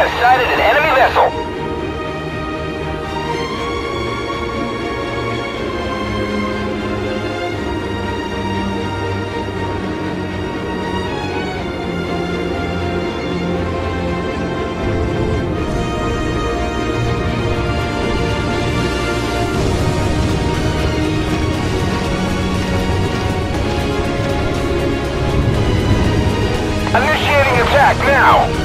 have sighted an enemy vessel. Initiating attack now!